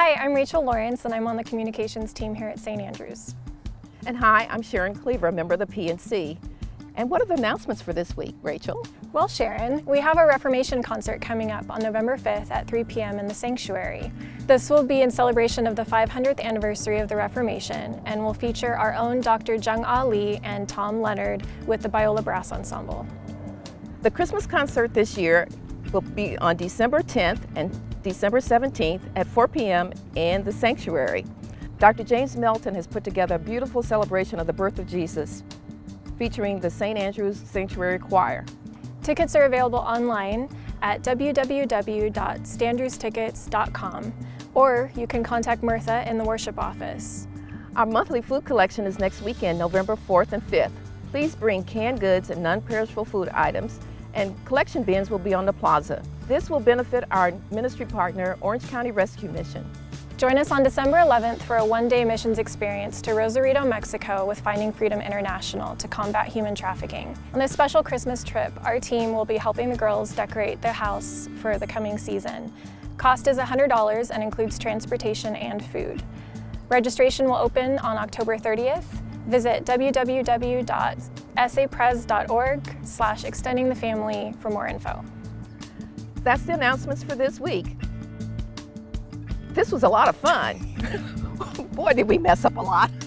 Hi, I'm Rachel Lawrence and I'm on the communications team here at St. Andrews. And hi, I'm Sharon Cleaver, a member of the PNC. And what are the announcements for this week, Rachel? Well, Sharon, we have a Reformation concert coming up on November 5th at 3 p.m. in the Sanctuary. This will be in celebration of the 500th anniversary of the Reformation and will feature our own Dr. Jung Ah Lee and Tom Leonard with the Biola Brass Ensemble. The Christmas concert this year will be on December 10th and December 17th at 4 p.m. in the Sanctuary. Dr. James Melton has put together a beautiful celebration of the birth of Jesus featuring the St. Andrews Sanctuary Choir. Tickets are available online at www.standrewstickets.com or you can contact Mirtha in the worship office. Our monthly food collection is next weekend, November 4th and 5th. Please bring canned goods and non-perishable food items and collection bins will be on the plaza. This will benefit our ministry partner, Orange County Rescue Mission. Join us on December 11th for a one-day missions experience to Rosarito, Mexico with Finding Freedom International to combat human trafficking. On this special Christmas trip, our team will be helping the girls decorate their house for the coming season. Cost is $100 and includes transportation and food. Registration will open on October 30th. Visit www.sapres.org slash extending the family for more info. That's the announcements for this week. This was a lot of fun. Boy, did we mess up a lot.